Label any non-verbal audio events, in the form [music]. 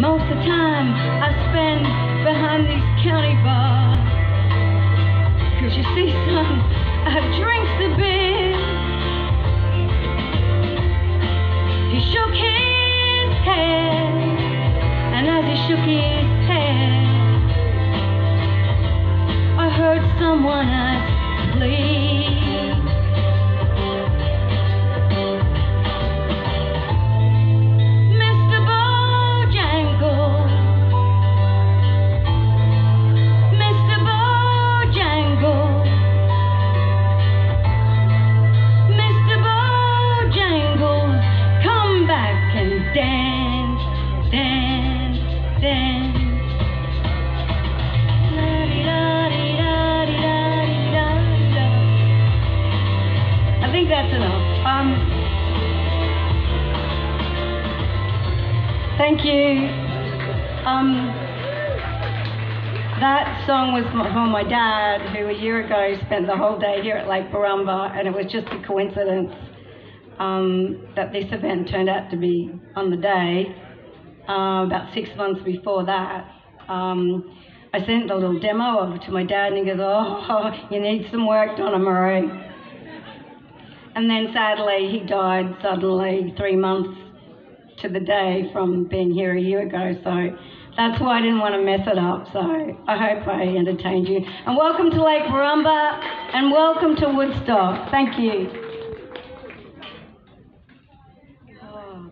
Most of the time I spend behind these county bars. Cause you see, son, I have drinks a bit. He shook his head, and as he shook his head, I heard someone ask, think that's enough. Um, Thank you. Um, that song was from my dad, who a year ago spent the whole day here at Lake Borumba, and it was just a coincidence um, that this event turned out to be on the day. Uh, about six months before that, um, I sent a little demo over to my dad, and he goes, "Oh, [laughs] you need some work done, Murray." And then sadly, he died suddenly three months to the day from being here a year ago. So that's why I didn't want to mess it up. So I hope I entertained you. And welcome to Lake Borumba and welcome to Woodstock. Thank you. Oh,